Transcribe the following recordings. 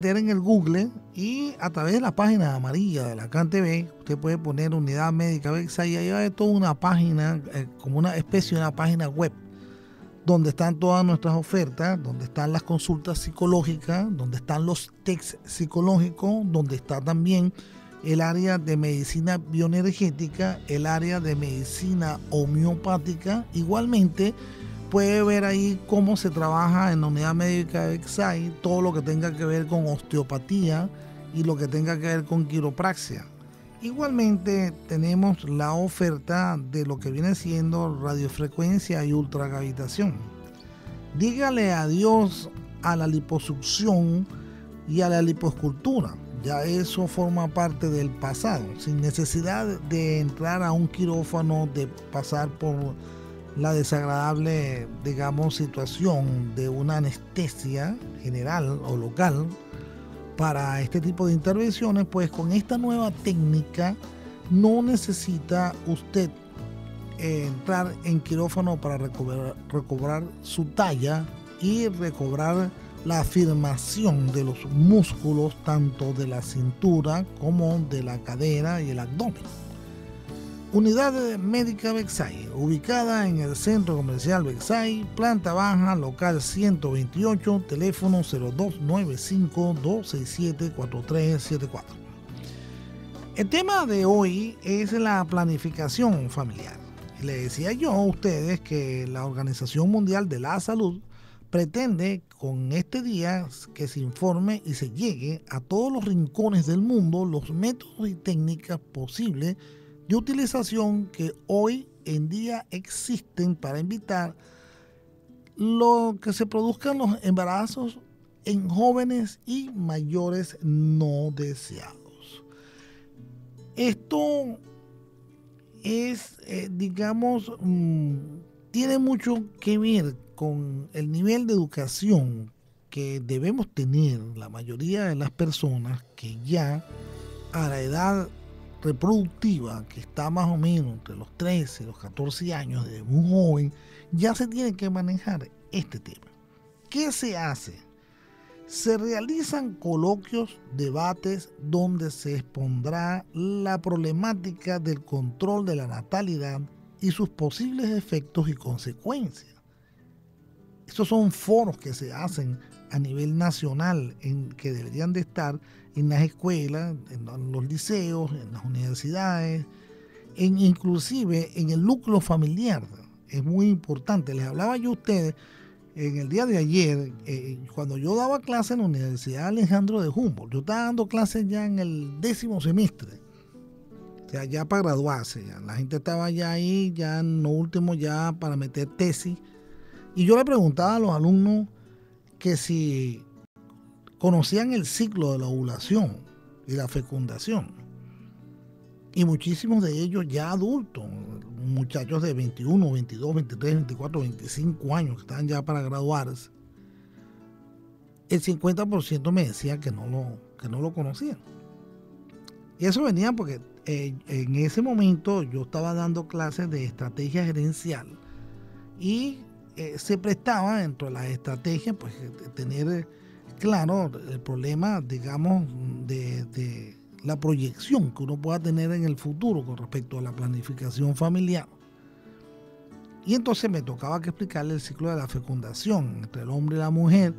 en el Google y a través de la página amarilla de la CAN TV, usted puede poner unidad médica y ahí va toda una página, eh, como una especie de una página web, donde están todas nuestras ofertas, donde están las consultas psicológicas, donde están los texts psicológicos, donde está también el área de medicina bioenergética, el área de medicina homeopática, igualmente puede ver ahí cómo se trabaja en la unidad médica de Exai, todo lo que tenga que ver con osteopatía y lo que tenga que ver con quiropraxia. Igualmente tenemos la oferta de lo que viene siendo radiofrecuencia y ultragravitación. Dígale adiós a la liposucción y a la liposcultura. Ya eso forma parte del pasado, sin necesidad de entrar a un quirófano, de pasar por la desagradable, digamos, situación de una anestesia general o local para este tipo de intervenciones, pues con esta nueva técnica no necesita usted eh, entrar en quirófano para recobrar, recobrar su talla y recobrar la afirmación de los músculos tanto de la cintura como de la cadera y el abdomen. Unidad Médica Bexay, ubicada en el Centro Comercial Bexay, planta baja, local 128, teléfono 0295-267-4374. El tema de hoy es la planificación familiar. Le decía yo a ustedes que la Organización Mundial de la Salud pretende con este día que se informe y se llegue a todos los rincones del mundo los métodos y técnicas posibles de utilización que hoy en día existen para evitar lo que se produzcan los embarazos en jóvenes y mayores no deseados. Esto es, eh, digamos, mm, tiene mucho que ver con el nivel de educación que debemos tener la mayoría de las personas que ya a la edad reproductiva que está más o menos entre los 13 y los 14 años de un joven, ya se tiene que manejar este tema. ¿Qué se hace? Se realizan coloquios, debates donde se expondrá la problemática del control de la natalidad y sus posibles efectos y consecuencias. Estos son foros que se hacen a nivel nacional en que deberían de estar en las escuelas, en los liceos, en las universidades, inclusive en el núcleo familiar. Es muy importante. Les hablaba yo a ustedes en el día de ayer, eh, cuando yo daba clase en la Universidad Alejandro de Humboldt. Yo estaba dando clases ya en el décimo semestre. Ya para graduarse. La gente estaba ya ahí, ya en lo último, ya para meter tesis. Y yo le preguntaba a los alumnos que si conocían el ciclo de la ovulación y la fecundación. Y muchísimos de ellos ya adultos, muchachos de 21, 22, 23, 24, 25 años que están ya para graduarse, el 50% me decía que no lo, que no lo conocían. Y eso venía porque eh, en ese momento yo estaba dando clases de estrategia gerencial y eh, se prestaba dentro de las estrategias pues tener claro el problema, digamos, de, la proyección que uno pueda tener en el futuro con respecto a la planificación familiar. Y entonces me tocaba que explicarle el ciclo de la fecundación entre el hombre y la mujer.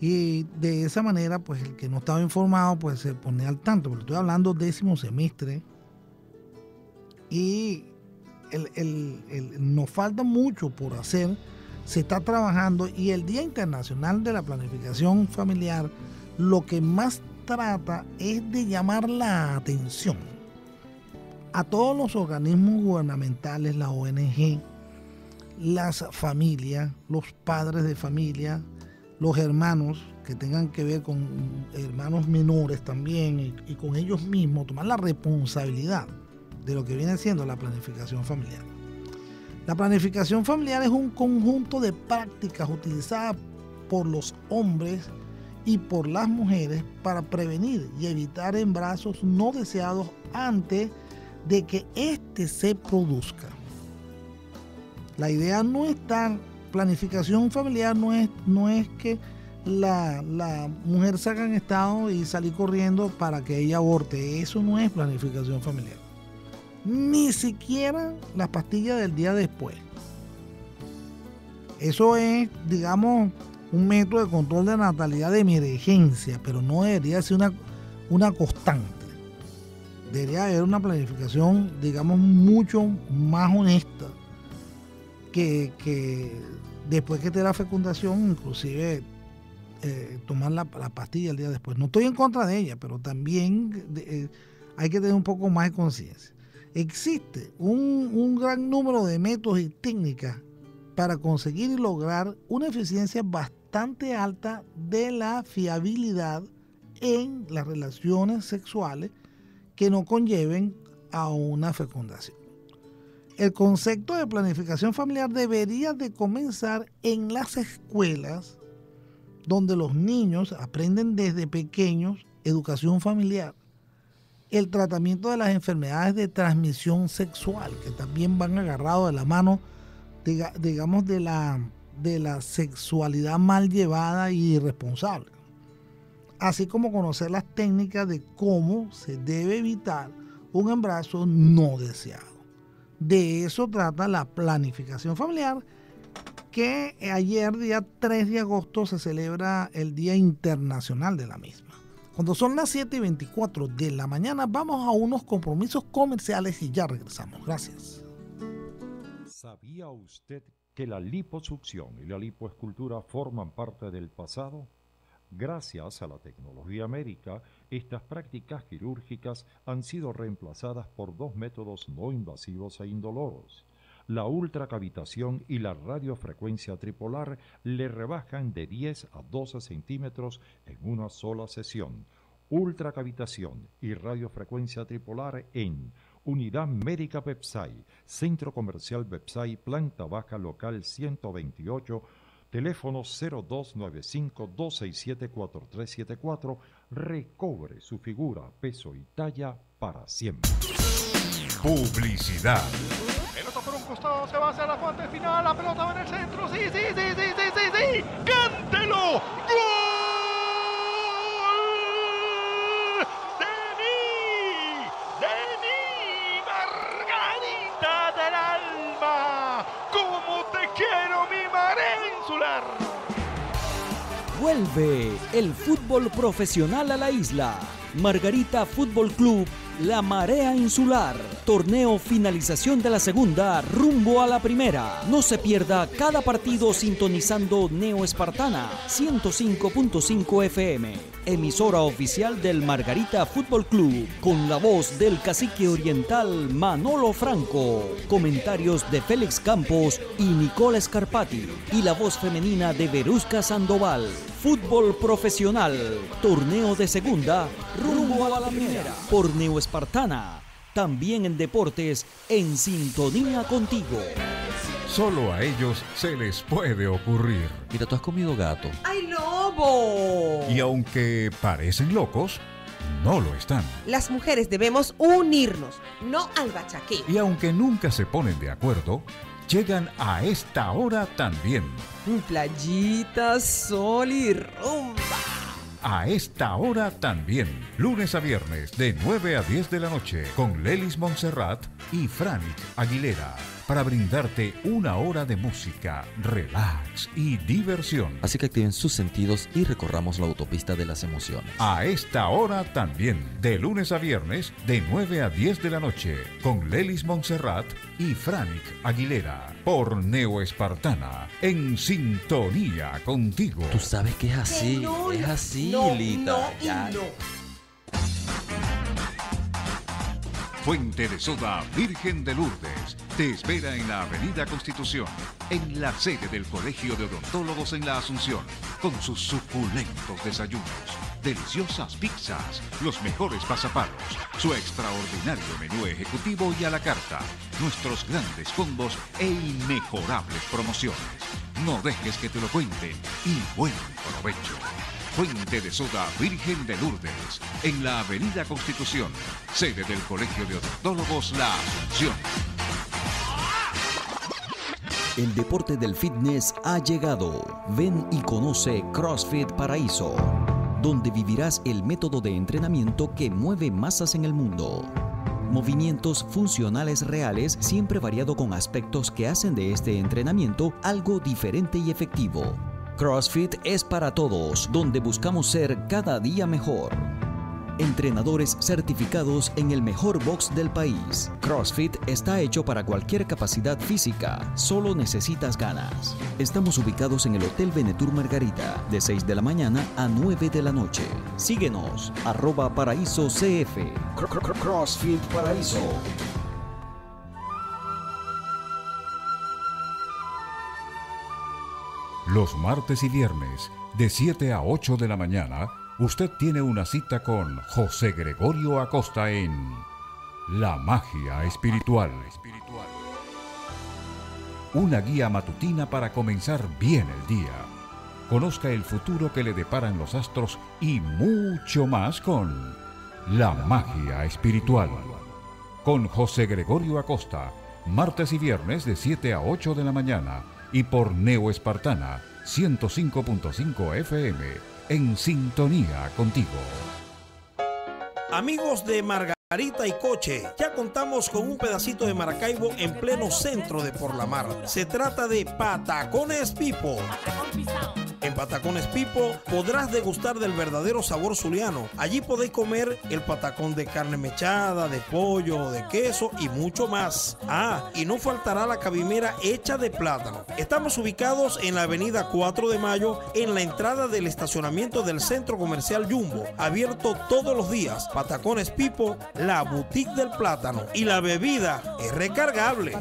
Y de esa manera, pues el que no estaba informado, pues se pone al tanto. Porque estoy hablando décimo semestre. Y nos falta mucho por hacer se está trabajando y el Día Internacional de la Planificación Familiar lo que más trata es de llamar la atención a todos los organismos gubernamentales, la ONG, las familias, los padres de familia, los hermanos que tengan que ver con hermanos menores también y, y con ellos mismos, tomar la responsabilidad de lo que viene siendo la planificación familiar. La planificación familiar es un conjunto de prácticas utilizadas por los hombres y por las mujeres para prevenir y evitar embarazos no deseados antes de que éste se produzca. La idea no es tan, planificación familiar no es, no es que la, mujer saca en estado y salir corriendo para que ella aborte. Eso no es planificación familiar. Ni siquiera las pastillas del día después. Eso es, digamos, un método de control de natalidad de emergencia, pero no debería ser una, una constante. Debería haber una planificación, digamos, mucho más honesta que, que después que te da la fecundación, inclusive eh, tomar la, pastilla el día después. No estoy en contra de ella, pero también eh, hay que tener un poco más de conciencia. Existe un, gran número de métodos y técnicas para conseguir y lograr una eficiencia bastante alta de la fiabilidad en las relaciones sexuales que no conlleven a una fecundación. El concepto de planificación familiar debería de comenzar en las escuelas donde los niños aprenden desde pequeños educación familiar, el tratamiento de las enfermedades de transmisión sexual, que también van agarrados de la mano, digamos, de la, de la sexualidad mal llevada y irresponsable. Así como conocer las técnicas de cómo se debe evitar un embarazo no deseado. De eso trata la planificación familiar que ayer, día 3 de agosto, se celebra el Día Internacional de la misma. Cuando son las 7 y 24 de la mañana, vamos a unos compromisos comerciales y ya regresamos. Gracias. ¿Sabía usted que la liposucción y la lipoescultura forman parte del pasado? Gracias a la tecnología médica, estas prácticas quirúrgicas han sido reemplazadas por dos métodos no invasivos e indoloros la ultracavitación y la radiofrecuencia tripolar le rebajan de 10 a 12 centímetros en una sola sesión. Ultracavitación y radiofrecuencia tripolar en Unidad Médica Pepsai, Centro Comercial Pepsai, Planta Baja Local 128, teléfono 0295-267-4374, recobre su figura, peso y talla para siempre. Publicidad costado, se va hacia la fuente final, la pelota va en el centro, sí, sí, sí, sí, sí, sí, sí, cántelo, gol de mí, de mí, Margarita del alma, como te quiero mi marea insular. Vuelve el fútbol profesional a la isla. Margarita Fútbol Club la Marea Insular. Torneo finalización de la segunda, rumbo a la primera. No se pierda cada partido sintonizando Neo Espartana 105.5 FM. Emisora oficial del Margarita Fútbol Club. Con la voz del cacique oriental Manolo Franco. Comentarios de Félix Campos y Nicola Scarpati. Y la voz femenina de Verusca Sandoval. Fútbol profesional. Torneo de segunda, rumbo a la primera. Por Neo Espartana. También en deportes, en sintonía contigo. Solo a ellos se les puede ocurrir. Mira, tú has comido gato. ¡Ay, lobo! Y aunque parecen locos, no lo están. Las mujeres debemos unirnos, no al bachaquí. Y aunque nunca se ponen de acuerdo, llegan a esta hora también. Playita, sol y rumba. A esta hora también, lunes a viernes de 9 a 10 de la noche, con Lelis Montserrat y Frank Aguilera para brindarte una hora de música, relax y diversión. Así que activen sus sentidos y recorramos la autopista de las emociones. A esta hora también, de lunes a viernes, de 9 a 10 de la noche, con Lelis Montserrat y Frank Aguilera, por Neo Espartana, en sintonía contigo. Tú sabes que es así, es así, Lita. Fuente de Soda Virgen de Lourdes te espera en la Avenida Constitución, en la sede del Colegio de Odontólogos en la Asunción, con sus suculentos desayunos, deliciosas pizzas, los mejores pasapalos, su extraordinario menú ejecutivo y a la carta, nuestros grandes combos e inmejorables promociones. No dejes que te lo cuenten y buen provecho. Fuente de Soda Virgen de Lourdes, en la Avenida Constitución, sede del Colegio de Odontólogos La Asunción. El deporte del fitness ha llegado. Ven y conoce CrossFit Paraíso, donde vivirás el método de entrenamiento que mueve masas en el mundo. Movimientos funcionales reales, siempre variado con aspectos que hacen de este entrenamiento algo diferente y efectivo. CrossFit es para todos, donde buscamos ser cada día mejor entrenadores certificados en el mejor box del país. CrossFit está hecho para cualquier capacidad física, solo necesitas ganas. Estamos ubicados en el Hotel Venetur Margarita, de 6 de la mañana a 9 de la noche. Síguenos, arroba paraíso CF. CrossFit Paraíso. Los martes y viernes, de 7 a 8 de la mañana, usted tiene una cita con José Gregorio Acosta en La Magia Espiritual. Una guía matutina para comenzar bien el día. Conozca el futuro que le deparan los astros y mucho más con La Magia Espiritual. Con José Gregorio Acosta, martes y viernes de 7 a 8 de la mañana y por Neo Espartana 105.5 FM en sintonía contigo. Amigos de Margarita y Coche, ya contamos con un pedacito de Maracaibo en pleno centro de Por la Mar. Se trata de Patacones Pipo Patacones Pipo podrás degustar del verdadero sabor zuliano. Allí podéis comer el patacón de carne mechada, de pollo, de queso y mucho más. Ah, y no faltará la cabimera hecha de plátano. Estamos ubicados en la avenida 4 de Mayo, en la entrada del estacionamiento del Centro Comercial Jumbo, abierto todos los días. Patacones Pipo, la boutique del plátano. Y la bebida es recargable.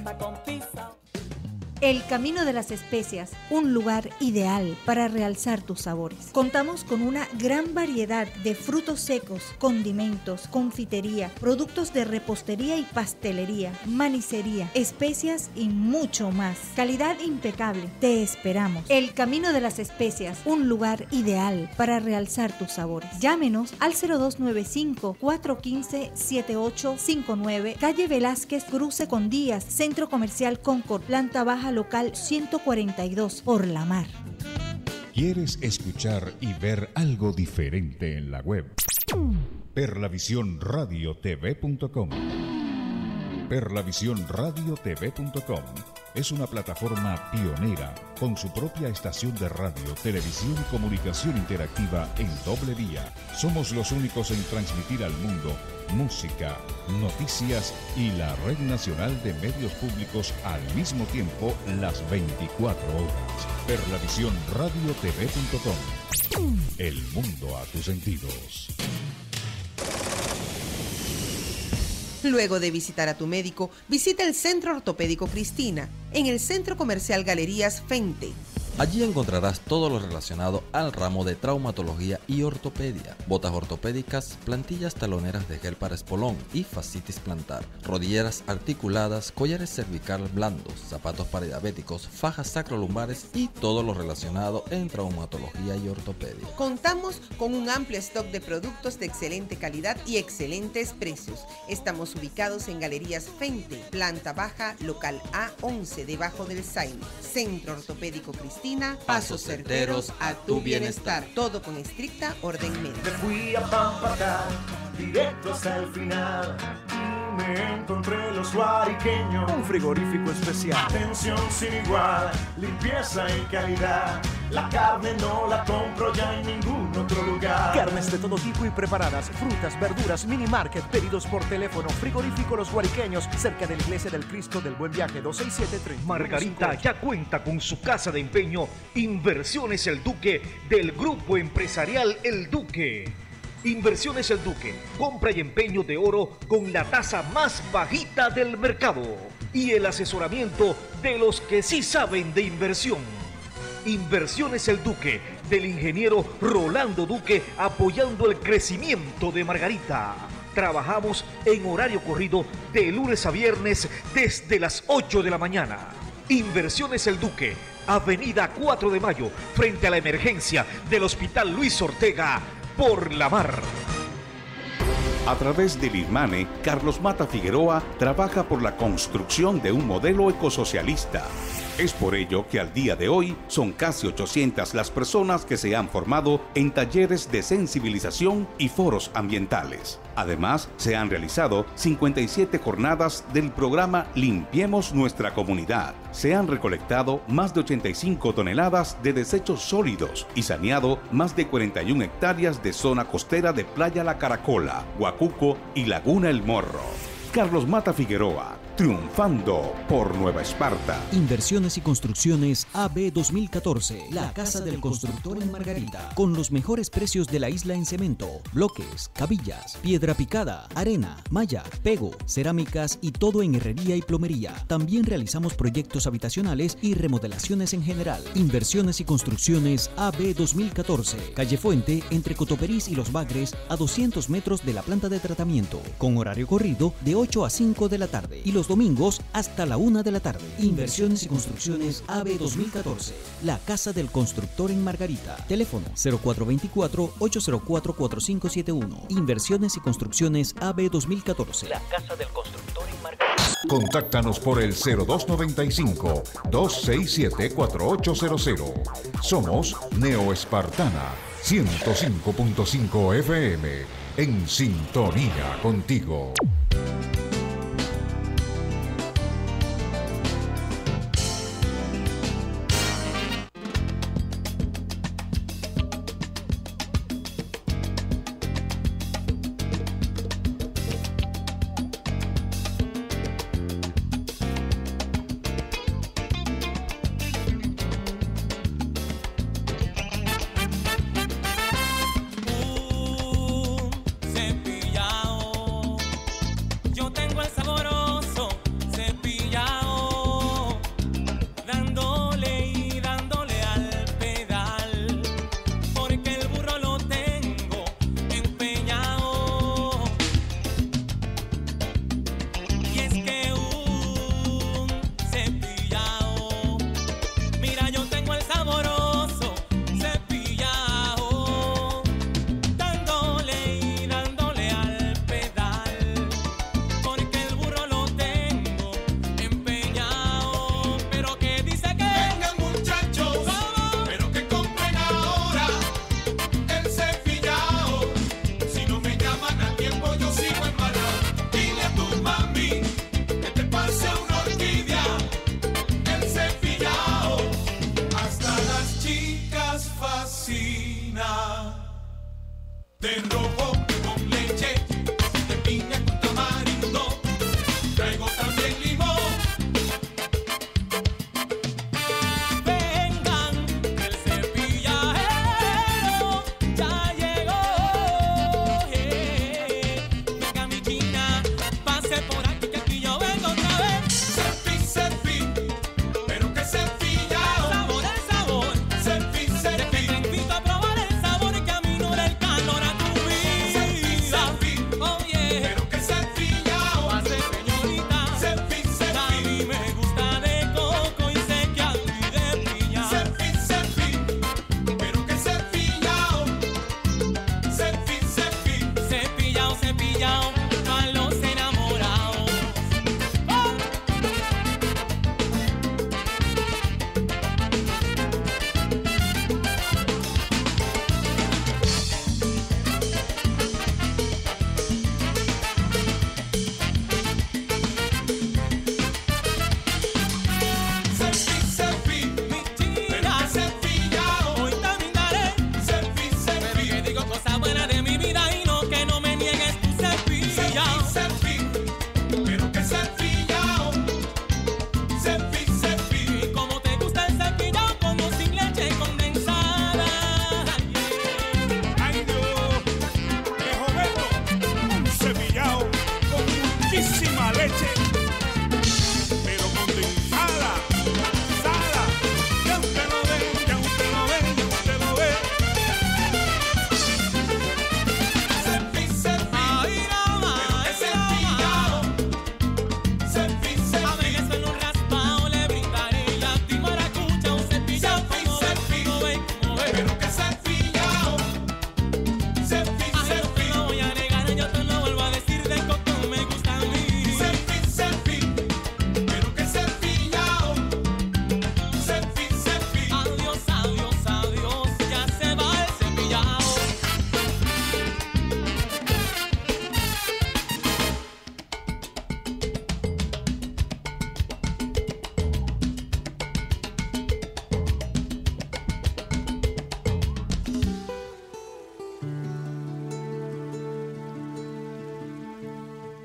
El Camino de las Especias, un lugar ideal para realzar tus sabores. Contamos con una gran variedad de frutos secos, condimentos, confitería, productos de repostería y pastelería, manicería, especias y mucho más. Calidad impecable. Te esperamos. El Camino de las Especias, un lugar ideal para realzar tus sabores. Llámenos al 0295 415 7859, calle Velázquez, cruce con Díaz, Centro Comercial Concord, planta baja local 142, por la mar. ¿Quieres escuchar y ver algo diferente en la web? Perlavisión.radiotv.com Perlavisión.radiotv.com es una plataforma pionera con su propia estación de radio, televisión y comunicación interactiva en doble vía. Somos los únicos en transmitir al mundo música, noticias y la red nacional de medios públicos al mismo tiempo las 24 horas. Perlavisión Radio TV.com. El mundo a tus sentidos. Luego de visitar a tu médico, visita el Centro Ortopédico Cristina, en el Centro Comercial Galerías Fente Allí encontrarás todo lo relacionado al ramo de traumatología y ortopedia, botas ortopédicas, plantillas taloneras de gel para espolón y fascitis plantar, rodilleras articuladas, collares cervical blandos, zapatos para diabéticos, fajas sacrolumbares y todo lo relacionado en traumatología y ortopedia. Contamos con un amplio stock de productos de excelente calidad y excelentes precios. Estamos ubicados en Galerías Fente, planta baja, local A11, debajo del SAIN, Centro Ortopédico Cristina pasos certeros a tu bienestar. Todo con estricta orden médica. Me fui a directo hasta el final. Me encontré los guariqueños. Un frigorífico especial. Atención sin igual, limpieza y calidad. La carne no la compro ya en ningún otro lugar. Carnes de todo tipo y preparadas, frutas, verduras, mini market, pedidos por teléfono, frigorífico Los Guariqueños, cerca de la Iglesia del Cristo del Buen Viaje 2673. Margarita ya cuenta con su casa de empeño Inversiones El Duque del Grupo Empresarial El Duque. Inversiones El Duque, compra y empeño de oro con la tasa más bajita del mercado y el asesoramiento de los que sí saben de inversión Inversiones El Duque, del ingeniero Rolando Duque, apoyando el crecimiento de Margarita. Trabajamos en horario corrido de lunes a viernes desde las 8 de la mañana. Inversiones El Duque, Avenida 4 de Mayo, frente a la emergencia del Hospital Luis Ortega, por la mar. A través del IRMANE, Carlos Mata Figueroa trabaja por la construcción de un modelo ecosocialista Es por ello que al día de hoy son casi 800 las personas que se han formado en talleres de sensibilización y foros ambientales. Además, se han realizado 57 jornadas del programa Limpiemos nuestra comunidad. Se han recolectado más de 85 toneladas de desechos sólidos y saneado más de 41 hectáreas de zona costera de Playa La Caracola, Huacuco y Laguna El Morro. Carlos Mata Figueroa, triunfando por Nueva Esparta. Inversiones y construcciones AB 2014. La casa del constructor en Margarita. Con los mejores precios de la isla en cemento, bloques, cabillas, piedra picada, arena, malla, pego, cerámicas y todo en herrería y plomería. También realizamos proyectos habitacionales y remodelaciones en general. Inversiones y construcciones AB 2014. Calle Fuente, entre Cotoperís y Los Bagres, a 200 metros de la planta de tratamiento. Con horario corrido de 8 a 5 de la tarde. Y los domingos hasta la 1 de la tarde. Inversiones y construcciones AB 2014. La casa del constructor en Margarita. Teléfono 0424-804-4571. Inversiones y construcciones AB 2014. La casa del constructor en Margarita. Contáctanos por el 0295-267-4800. Somos Neo Espartana 105.5 FM. En sintonía contigo.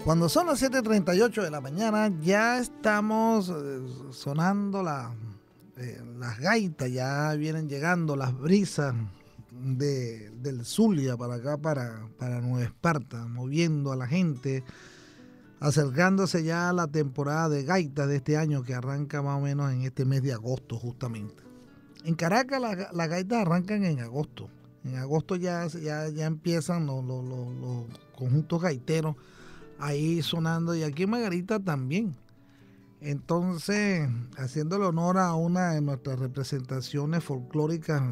Cuando son las 7.38 de la mañana, ya estamos eh, sonando eh, las gaitas, ya vienen llegando las brisas de, del Zulia para acá, para, para Nueva Esparta, moviendo a la gente, acercándose ya a la temporada de gaitas de este año que arranca más o menos en este mes de agosto justamente. En Caracas la- las gaitas arrancan en agosto. En agosto ya, ya, ya empiezan los- los conjuntos gaiteros ahí sonando y aquí en Margarita también. Entonces, haciéndole honor a una de nuestras representaciones folclóricas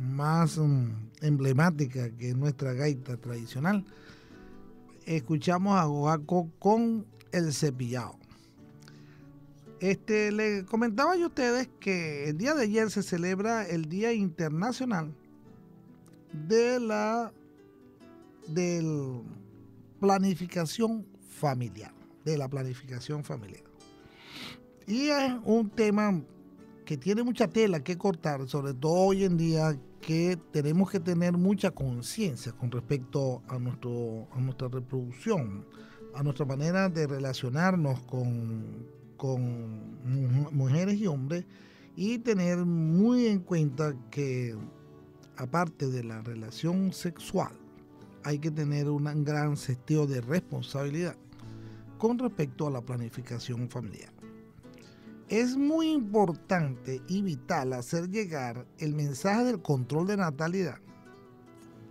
más mm, emblemáticas que es nuestra gaita tradicional, escuchamos a Goaco con el cepillado. Este, le comentaba yo a ustedes que el día de ayer se celebra el Día Internacional de la del planificación familiar, de la planificación familiar. Y es un tema que tiene mucha tela que cortar, sobre todo hoy en día que tenemos que tener mucha conciencia con respecto a, nuestro, a nuestra reproducción, a nuestra manera de relacionarnos con, con mu- mujeres y hombres y tener muy en cuenta que aparte de la relación sexual, hay que tener un gran sentido de responsabilidad con respecto a la planificación familiar. Es muy importante y vital hacer llegar el mensaje del control de natalidad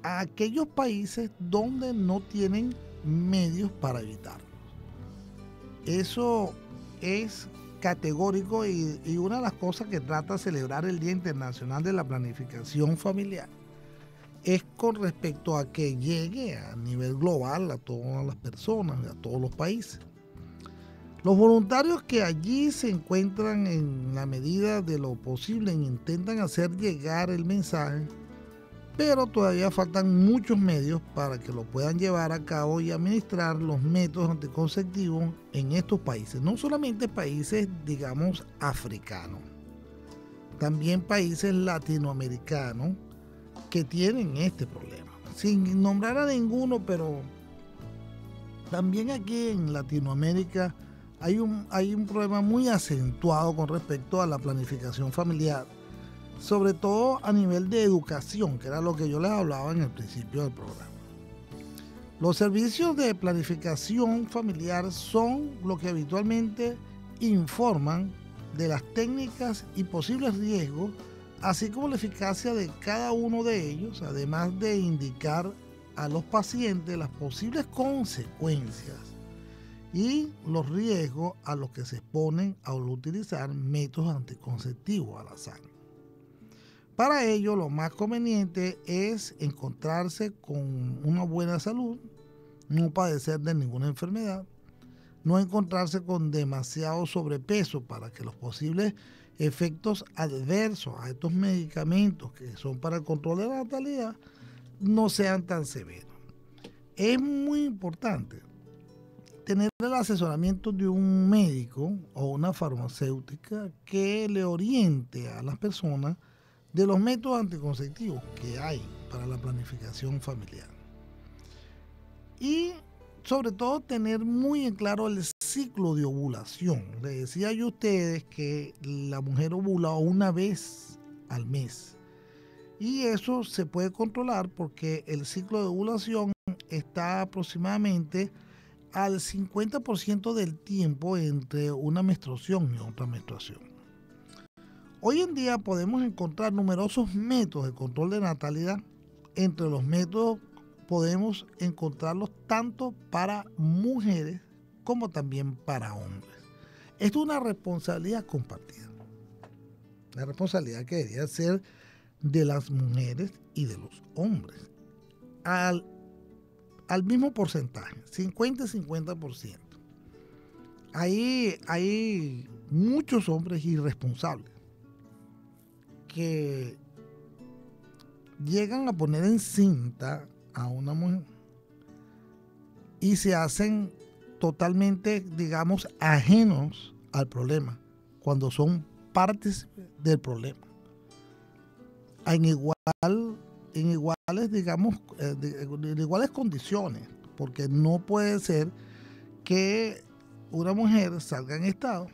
a aquellos países donde no tienen medios para evitarlo. Eso es categórico y, una de las cosas que trata celebrar el Día Internacional de la Planificación Familiar es con respecto a que llegue a nivel global a todas las personas, a todos los países. Los voluntarios que allí se encuentran en la medida de lo posible intentan hacer llegar el mensaje, pero todavía faltan muchos medios para que lo puedan llevar a cabo y administrar los métodos anticonceptivos en estos países, no solamente países, digamos, africanos, también países latinoamericanos que tienen este problema. Sin nombrar a ninguno, pero también aquí en Latinoamérica hay un, hay un problema muy acentuado con respecto a la planificación familiar, sobre todo a nivel de educación, que era lo que yo les hablaba en el principio del programa. Los servicios de planificación familiar son lo que habitualmente informan de las técnicas y posibles riesgos, así como la eficacia de cada uno de ellos, además de indicar a los pacientes las posibles consecuencias y los riesgos a los que se exponen al utilizar métodos anticonceptivos al azar. Para ello, lo más conveniente es encontrarse con una buena salud, no padecer de ninguna enfermedad, no encontrarse con demasiado sobrepeso para que los posibles efectos adversos a estos medicamentos que son para el control de la natalidad no sean tan severos. Es muy importante tener el asesoramiento de un médico o una farmacéutica que le oriente a las personas de los métodos anticonceptivos que hay para la planificación familiar. Y sobre todo tener muy en claro el ciclo de ovulación. Le decía yo a ustedes que la mujer ovula una vez al mes. Y eso se puede controlar porque el ciclo de ovulación está aproximadamente al 50% del tiempo entre una menstruación y otra menstruación. Hoy en día podemos encontrar numerosos métodos de control de natalidad. Entre los métodos podemos encontrarlos tanto para mujeres como también para hombres. Es una responsabilidad compartida. La responsabilidad que debería ser de las mujeres y de los hombres. Al, al mismo porcentaje, 50-50%. Ahí hay muchos hombres irresponsables que llegan a poner en cinta a una mujer y se hacen totalmente, digamos, ajenos al problema, cuando son partes del problema. En, igual, en iguales, digamos, eh, en iguales condiciones, porque no puede ser que una mujer salga en estado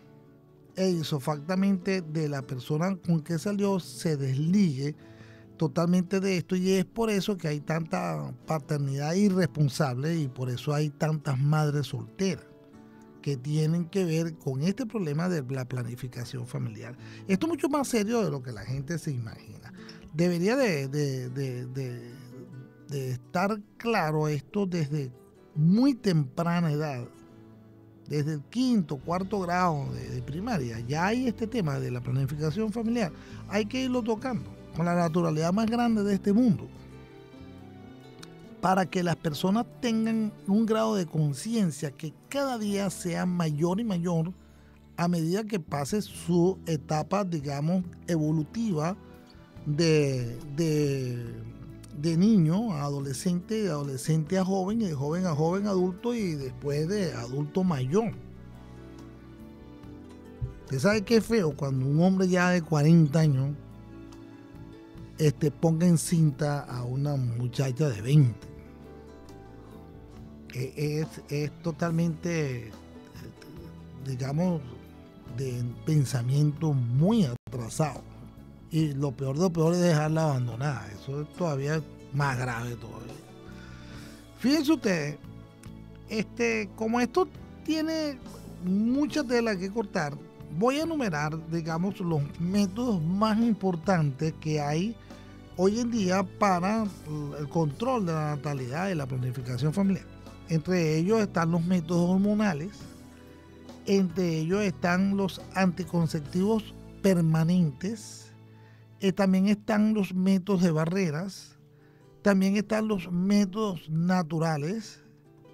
e isofactamente de la persona con que salió se desligue totalmente de esto y es por eso que hay tanta paternidad irresponsable y por eso hay tantas madres solteras que tienen que ver con este problema de la planificación familiar. Esto es mucho más serio de lo que la gente se imagina. Debería de, estar claro esto desde muy temprana edad, desde el quinto, cuarto grado de, primaria. Ya hay este tema de la planificación familiar. Hay que irlo tocando la naturalidad más grande de este mundo para que las personas tengan un grado de conciencia que cada día sea mayor y mayor a medida que pase su etapa, digamos, evolutiva de, de, de niño a adolescente, de adolescente a joven, y de joven a joven adulto y después de adulto mayor. Usted sabe qué feo cuando un hombre ya de 40 años este, ponga en cinta a una muchacha de 20 e- es, es totalmente, eh, digamos, de pensamiento muy atrasado. Y lo peor de lo peor es dejarla abandonada. Eso es todavía más grave todavía. Fíjense ustedes, este, como esto tiene mucha tela que cortar, voy a enumerar, digamos, los métodos más importantes que hay hoy en día para el control de la natalidad y la planificación familiar. Entre ellos están los métodos hormonales, entre ellos están los anticonceptivos permanentes, eh, también están los métodos de barreras, también están los métodos naturales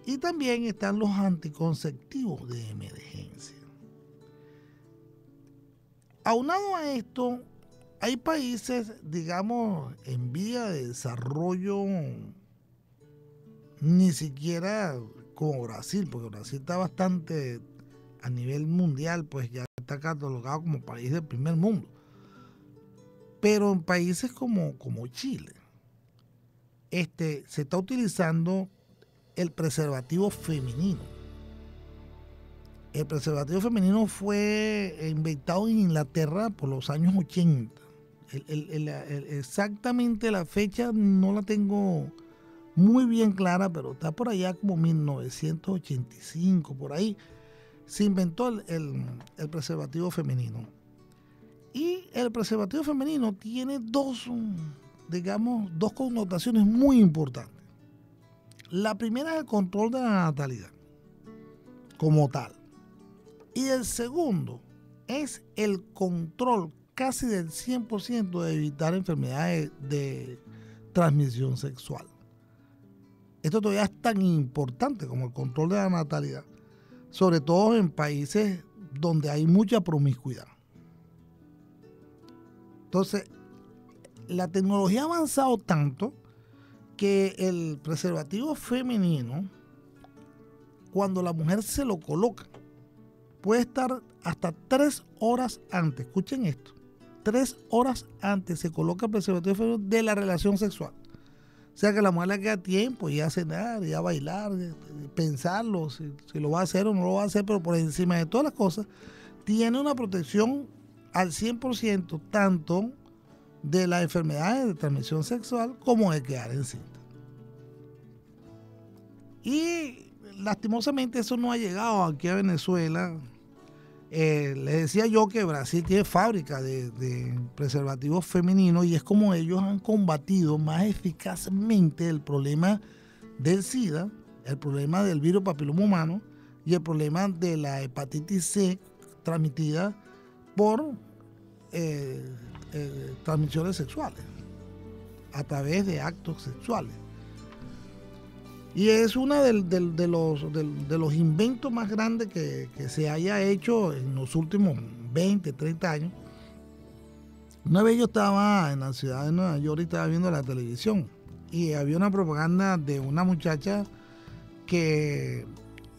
y también están los anticonceptivos de emergencia. Aunado a esto, hay países, digamos, en vía de desarrollo ni siquiera como Brasil, porque Brasil está bastante a nivel mundial, pues ya está catalogado como país del primer mundo. Pero en países como, como Chile, este, se está utilizando el preservativo femenino. El preservativo femenino fue inventado en Inglaterra por los años 80. Exactamente la fecha no la tengo muy bien clara, pero está por allá como 1985, por ahí. Se inventó el, preservativo femenino. Y el preservativo femenino tiene dos, digamos, dos connotaciones muy importantes. La primera es el control de la natalidad, como tal. Y el segundo es el control casi del 100% de evitar enfermedades de transmisión sexual. Esto todavía es tan importante como el control de la natalidad, sobre todo en países donde hay mucha promiscuidad. Entonces, la tecnología ha avanzado tanto que el preservativo femenino, cuando la mujer se lo coloca, puede estar hasta tres horas antes, escuchen esto, tres horas antes se coloca el preservativo femenino de la relación sexual. O sea que la mujer le queda tiempo y a cenar, y a bailar, pensarlo, si, si lo va a hacer o no lo va a hacer, pero por encima de todas las cosas, tiene una protección al 100% tanto de las enfermedades de transmisión sexual como de quedar encinta. Y lastimosamente eso no ha llegado aquí a Venezuela. Eh, les decía yo que Brasil tiene fábrica de, de preservativos femeninos y es como ellos han combatido más eficazmente el problema del SIDA, el problema del virus papiloma humano y el problema de la hepatitis C transmitida por eh, eh, transmisiones sexuales, a través de actos sexuales. Y es uno de, los, de los inventos más grandes que, que se haya hecho en los últimos 20, 30 años. Una vez yo estaba en la ciudad de Nueva York y estaba viendo la televisión y había una propaganda de una muchacha que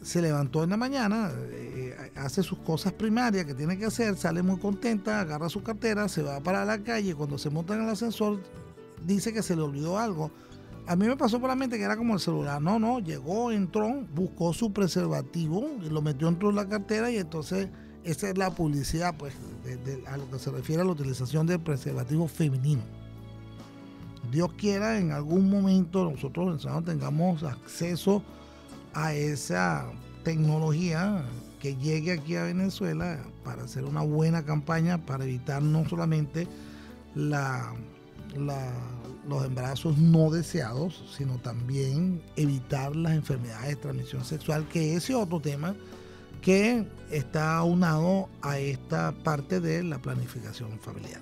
se levantó en la mañana, eh, hace sus cosas primarias que tiene que hacer, sale muy contenta, agarra su cartera, se va para la calle, cuando se monta en el ascensor dice que se le olvidó algo a mí me pasó por la mente que era como el celular. No, no, llegó, entró, buscó su preservativo y lo metió dentro de la cartera y entonces esa es la publicidad, pues, a lo que se refiere a la utilización del preservativo femenino. Dios quiera, en algún momento nosotros tengamos acceso a esa tecnología que llegue aquí a Venezuela para hacer una buena campaña para evitar no solamente la, la- los embarazos no deseados, sino también evitar las enfermedades de transmisión sexual, que ese otro tema que está aunado a esta parte de la planificación familiar.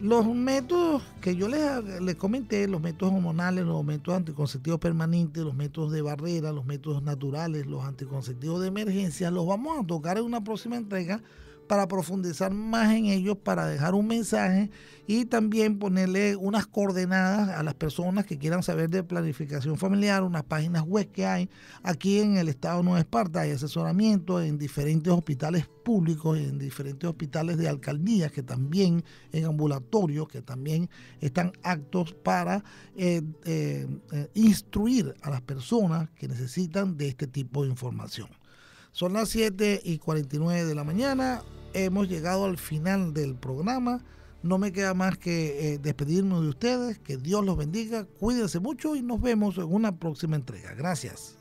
Los métodos que yo les, les comenté, los métodos hormonales, los métodos anticonceptivos permanentes, los métodos de barrera, los métodos naturales, los anticonceptivos de emergencia, los vamos a tocar en una próxima entrega para profundizar más en ellos, para dejar un mensaje y también ponerle unas coordenadas a las personas que quieran saber de planificación familiar, unas páginas web que hay aquí en el estado de Nueva Esparta, hay asesoramiento en diferentes hospitales públicos, en diferentes hospitales de alcaldías, que también en ambulatorios, que también están actos para eh, eh, eh, instruir a las personas que necesitan de este tipo de información. Son las 7 y 49 de la mañana. Hemos llegado al final del programa. No me queda más que eh, despedirme de ustedes. Que Dios los bendiga. Cuídense mucho y nos vemos en una próxima entrega. Gracias.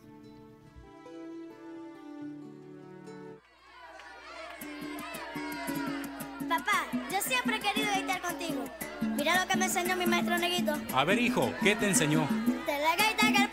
Papá, yo siempre he querido estar contigo. Mira lo que me enseñó mi maestro Neguito. A ver, hijo, ¿qué te enseñó? De la gaita que el